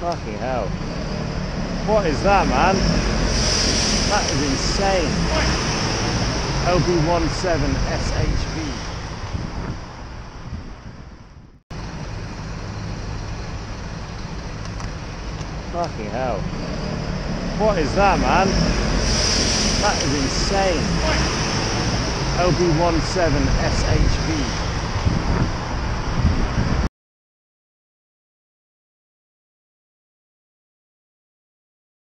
Fucking hell. What is that, man? That is insane. LB17 SHV. Fucking hell. What is that, man? That is insane. LB17 SHV.